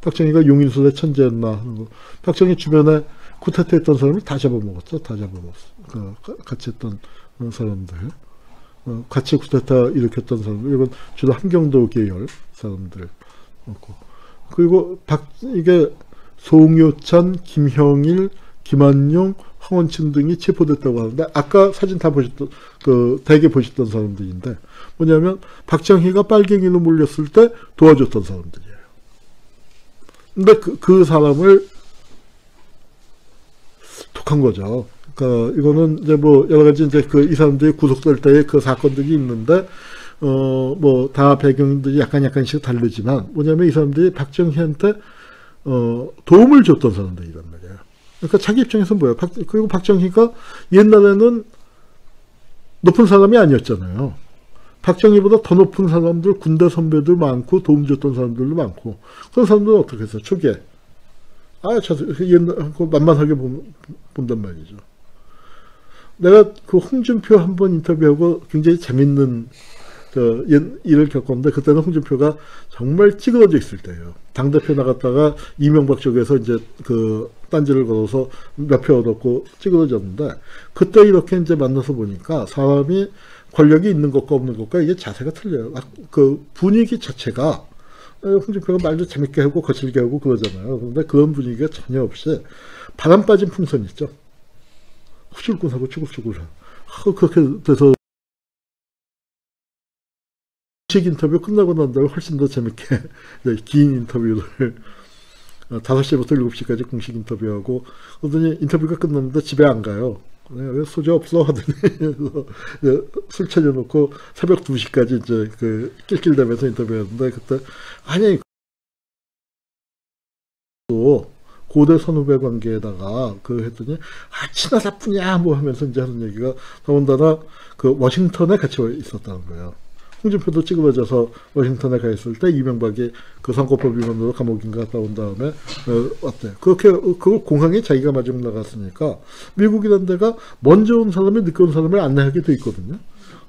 박정희가 용인술의 천재였나 하는 거. 박정희 주변에 쿠데타 했던 사람을 다 잡아먹었죠. 다 잡아먹었어. 그, 같이 했던 사람들. 어, 같이 쿠데타 일으켰던 사람들. 이건 주로 함경도 계열 사람들. 그리고 박, 이게 송효찬, 김형일, 김한용, 황원춘 등이 체포됐다고 하는데 아까 사진 다 보셨던 그 대개 보셨던 사람들인데 뭐냐면 박정희가 빨갱이로 몰렸을 때 도와줬던 사람들이에요. 근데 그, 그 사람을 독한 거죠. 그러니까 이거는 이제 뭐 여러 가지 이제 그 이 사람들이 구속될 때의 그 사건들이 있는데 어 뭐 다 배경들이 약간 약간씩 다르지만 뭐냐면 이 사람들이 박정희한테 어 도움을 줬던 사람들이란 말이에요. 그러니까 자기 입장에서 뭐야? 박, 그리고 박정희가 옛날에는 높은 사람이 아니었잖아요. 박정희보다 더 높은 사람들, 군대 선배들 많고 도움 줬던 사람들도 많고 그런 사람들은 어떻게 했어요? 초기에 아, 저 옛날 그 만만하게 본, 본단 말이죠. 내가 그 홍준표 한 번 인터뷰하고 굉장히 재밌는 저 일을 겪었는데 그때는 홍준표가 정말 찌그러져 있을 때예요. 당 대표 나갔다가 이명박 쪽에서 이제 그 딴지를 걸어서 몇 표 얻었고 찌그러졌는데 그때 이렇게 이제 만나서 보니까 사람이 권력이 있는 것과 없는 것과 이게 자세가 틀려요. 아, 그 분위기 자체가 홍준표가 말도 재밌게 하고 거칠게 하고 그러잖아요. 그런데 그런 분위기가 전혀 없이 바람 빠진 풍선 있죠. 후줄근하고 추국추국을 그렇게 돼서 공식 인터뷰 끝나고 난 다음에 훨씬 더 재밌게 긴 인터뷰를 5시부터 7시까지 공식 인터뷰하고 그러더니 인터뷰가 끝났는데 집에 안 가요. 소주 없어 하더니 술 차려놓고 새벽 2시까지 이제 그 낄낄대면서 인터뷰했는데 그때 아니 또 고대 선후배 관계에다가 그 했더니 아 친하다 뿐이야 뭐 하면서 이제 하는 얘기가 더군다나 그 워싱턴에 같이 있었다는 거예요. 홍준표도 찌그러져서 워싱턴에 가 있을 때 이명박이 그 선거법 위반으로 감옥인가 갔다 온 다음에 어, 왔대. 그렇게 그걸 공항에 자기가 마중 나갔으니까 미국이란 데가 먼저 온 사람이 늦게 온 사람을 안내하게 돼 있거든요.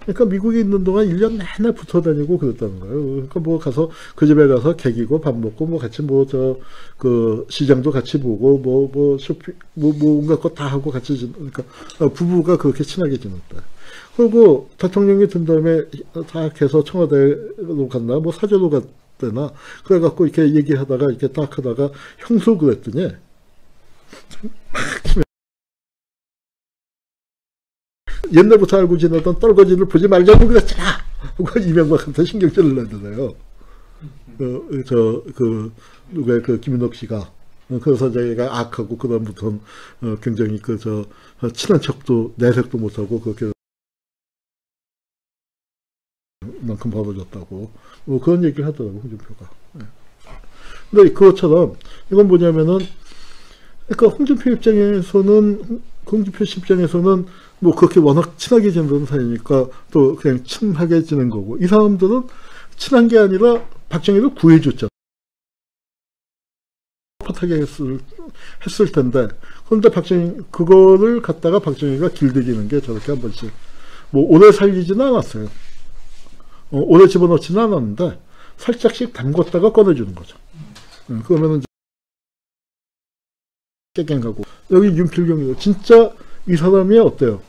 그러니까 미국에 있는 동안 1년 내내 붙어 다니고 그랬다는 거예요. 그러니까 뭐 가서 그 집에 가서 개기고 밥 먹고 뭐 같이 뭐 저 그 시장도 같이 보고 뭐뭐 뭐 쇼핑 뭐, 뭐 온갖 거다 하고 같이 지 그러니까 부부가 그렇게 친하게 지냈다. 그리고 대통령이 든 다음에 다 해서 청와대로 갔나 뭐 사저로 갔대나 그래갖고 이렇게 얘기하다가 이렇게 딱 하다가 형수 그랬더니 옛날부터 알고 지내던 떨거지를 보지 말자고 그랬잖아. 그거 이명박한테 신경질을 내더래요. 그, 저, 그, 누가, 그, 김인옥 씨가. 그래서 자기가 악하고, 그다음부터는 어, 굉장히 그, 저, 친한 척도, 내색도 못하고, 그렇게. 만큼 벌어졌다고. 뭐 그런 얘기를 하더라고, 홍준표가. 네. 근데 그것처럼, 이건 뭐냐면은, 그러니까 홍준표 입장에서는, 홍준표 씨 입장에서는 뭐 그렇게 워낙 친하게 지내던 사이니까 또 그냥 친하게 지낸 거고 이 사람들은 친한 게 아니라 박정희를 구해줬잖아. 뻣하게 했을, 했을 텐데 그런데 박정희 그거를 갖다가 박정희가 길들이는 게 저렇게 한 번씩 뭐 오래 살리지는 않았어요. 어, 오래 집어넣지는 않았는데 살짝씩 담궜다가 꺼내주는 거죠. 음, 그러면은 깨갱하고 여기 윤필경이도 진짜 이 사람이 어때요?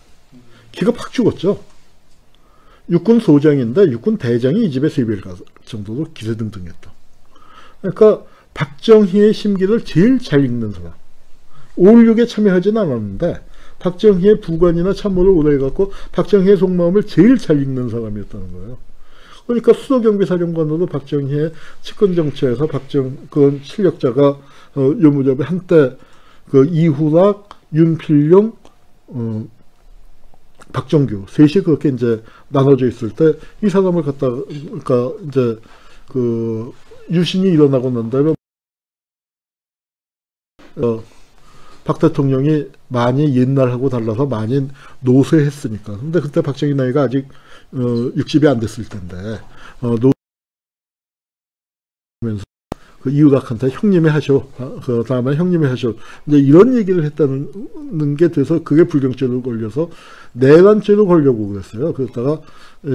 기가 팍 죽었죠. 육군 소장인데 육군 대장이 이 집에 가 정도로 기세등등했다. 그러니까 박정희의 심기를 제일 잘 읽는 사람. 5.16에 참여하진 않았는데 박정희의 부관이나 참모를 오래 해갖고 박정희의 속마음을 제일 잘 읽는 사람이었다는 거예요. 그러니까 수도경비사령관으로 박정희의 측근정치에서 박정 그 실력자가 어, 요무접에 한때 그 이후락, 윤필용, 어, 박정규 셋이 그렇게 이제 나눠져 있을 때 이 사람을 갖다 그러니까 이제 그 유신이 일어나고 난 다음에 어, 박 대통령이 많이 옛날하고 달라서 많이 노쇠했으니까 근데 그때 박정희 나이가 아직 어, 60이 안 됐을 텐데 어, 노면서 그 이유락한테 형님이 하셔. 아, 그 다음에 형님이 하셔. 이제 이런 얘기를 했다는 게 돼서 그게 불경죄로 걸려서 내란죄로 걸려고 그랬어요. 그러다가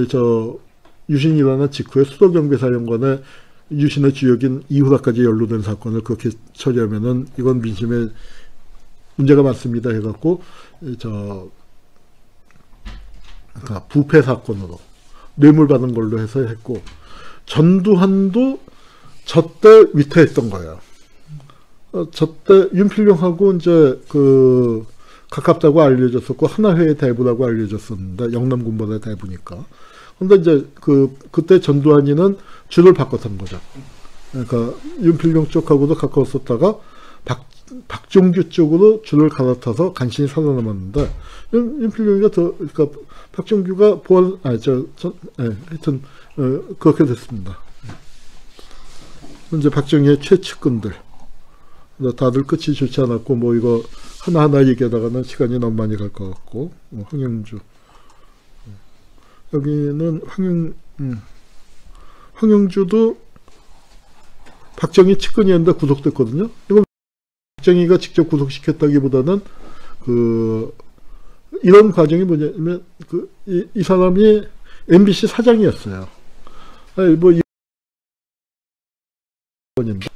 저 유신이 일어난 직후에 수도경비사령관에 유신의 주역인 이후라까지 연루된 사건을 그렇게 처리하면은 이건 민심에 문제가 많습니다 해갖고 저 그러니까 부패 사건으로 뇌물 받은 걸로 해서 했고 전두환도 저때 위태했던 거예요. 어, 저때 윤필룡하고 이제 그 가깝다고 알려졌었고 하나회의 대부라고 알려졌었는데 영남 군번의 대부니까. 근데 이제 그 그때 전두환이는 줄을 바꿨던 거죠. 그러니까 윤필룡 쪽하고도 가까웠었다가 박 박종규 쪽으로 줄을 갈아타서 간신히 살아남았는데 윤, 윤필룡이가 더 그러니까 박종규가 보안 아저 저, 예, 하여튼 어, 그렇게 됐습니다. 이제 박정희의 최측근들 다들 끝이 좋지 않았고 뭐 이거 하나하나 얘기하다가는 시간이 너무 많이 갈 것 같고 뭐 황영주 여기는 황영 음. 황영주도 박정희 측근이었는데 구속됐거든요. 박정희가 직접 구속시켰다기보다는 그 이런 과정이 뭐냐면 그이 사람이 MBC 사장이었어요. 아니, 뭐 이-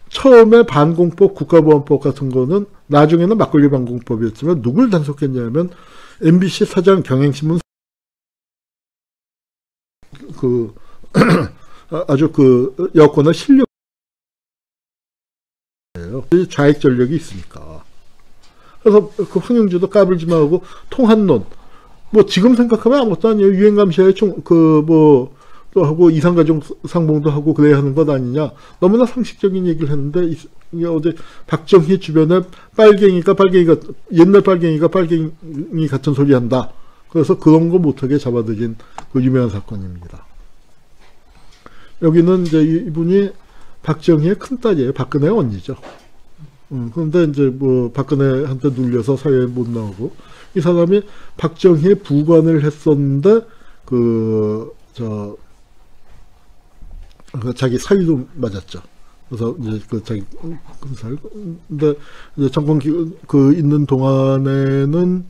처음에 반공법 국가보안법 같은 거는 나중에는 막걸리 반공법이었지만 누굴 단속했냐면 MBC 사장 경향신문 그 아주 그 여권의 실력 좌익 전력이 있으니까. 그래서 그 황영주도 까불지 말고 통한론. 뭐 지금 생각하면 아무것도 아니에요. 유행 감시에 총그뭐 또 하고 이상가족 상봉도 하고 그래야 하는 것 아니냐. 너무나 상식적인 얘기를 했는데 이- 어제 박정희 주변에 빨갱이가 빨갱이가 옛날 빨갱이가 빨갱이 같은 소리 한다. 그래서 그런 거 못하게 잡아들인 그 유명한 사건입니다. 여기는 이제 이- 이분이 박정희의 큰딸이에요. 박근혜 언니죠. 음, 그런데 이제 뭐 박근혜한테 눌려서 사회에 못 나오고 이 사람이 박정희의 부관을 했었는데 그저 그 자기 사위도 맞았죠. 그래서 이제 그 자기 금살 근데 이제 정권 기, 그 있는 동안에는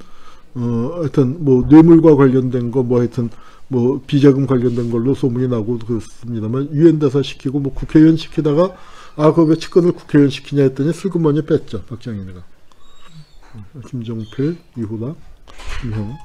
어 하여튼 뭐 뇌물과 관련된 거 뭐 하여튼 뭐 비자금 관련된 걸로 소문이 나고 그렇습니다만 유엔 대사 시키고 뭐 국회의원 시키다가 아 그거 왜 측근을 국회의원 시키냐 했더니 슬그머니 뺐죠 박정희가. 김종필 이후라 이형